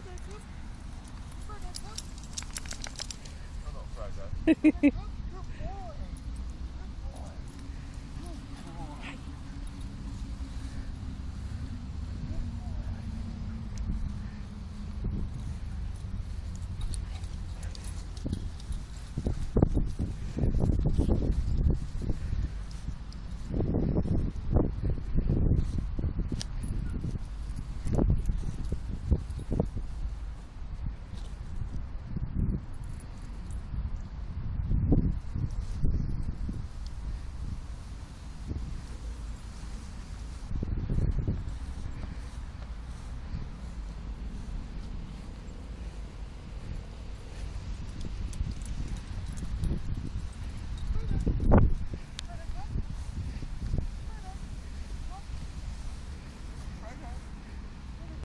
Friday.